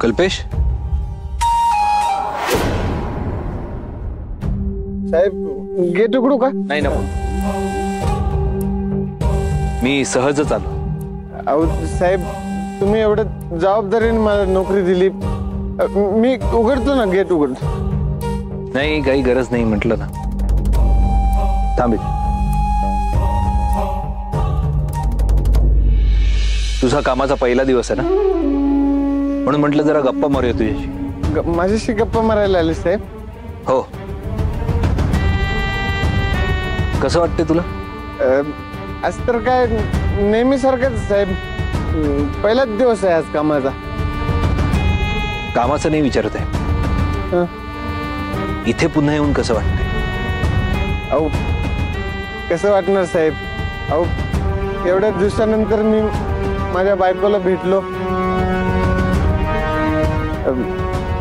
कल्पेश? साहेब gate उघडू का? नाही नको. मी सहजच आलो. अहो साहेब तुम्ही एवढं जबाबदारीने मला नोकरी दिली. मी उघडतो ना गेट उघड नाही काही गरज नाही म्हटलं ना. थांबेल तुझा कामाचा पहिला दिवस आहे ना? म्हणून म्हटलं जरा गप्पा मारूया तुझ्याशी. ग- माझ्याशी गप्पा मारायला आले साहेब. हो. कसं वाटतंय तुला? अ, आज तर काय नेहमीसारखंच साहेब. अम, पहिलाच दिवस आहे आज कामाचा. कामाचं नाही विचारत आहे. हं. इथे पुन्हा येऊन कसं वाटतंय? अहो कसं वाटणार साहेब? अहो एवढ्या दिवसानंतर मी माझ्या बायकोला भेटलो.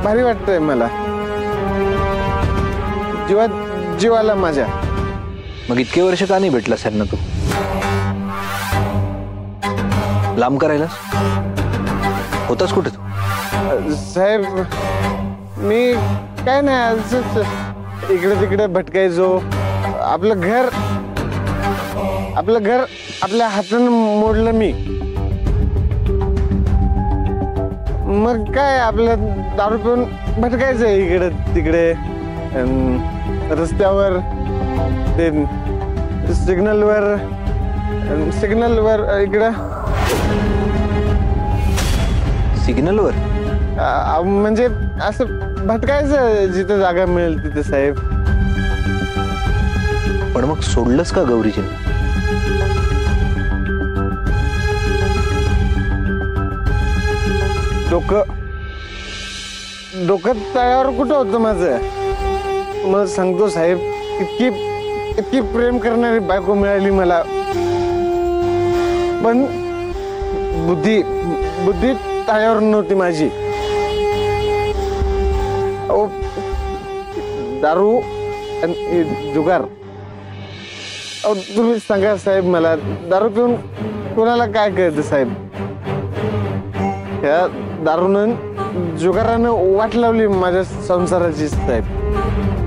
भारी वाटतंय मला. जीवात जीवाला माझ्या मग इतके वर्ष का नाही भेटला सर ना तू? लांब करायलास? होतास कुठे तू? अ, साहेब मी काय नाही असंच इकडे तिकडे भटकायचो. आपलं घर आपलं घर आपल्या हातानं मोडलं मी. मग काय आपलं दारू पिऊन भटकायचं इकडे तिकडे? अन रस्त्यावर ते सिग्नलवर सिग्नलवर इकडं. सिग्नलवर? म्हणजे असं भटकायचं जिथे जागा मिळेल तिथे साहेब. पण मग सोडलंस का गौरीजीने? डोकं डोकं तळ्यावर कुठं होतं माझं? मग सांगतो साहेब, इतकी इतकी प्रेम करणारी बायको मला. पण बुद्धी बुद्धी नव्हती माझी. अहो, दारू जुगार. अहो, तुम्ही सांगा साहेब मला, दारू पिऊन कोणाला साहेब? त्या दारूनं जुगारानं वाट लावली माझ्या संसाराची साहेब.